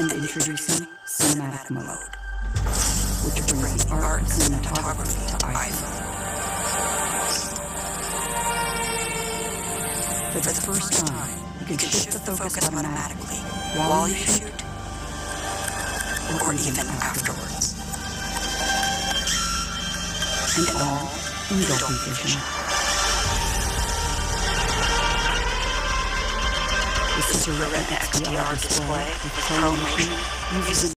And introducing Cinematic Mode, which brings art cinematography to iPhone. For the first time, you can shift the focus automatically while you shoot or even afterwards. And all in Dolby Vision. This is a Retina XDR display. With using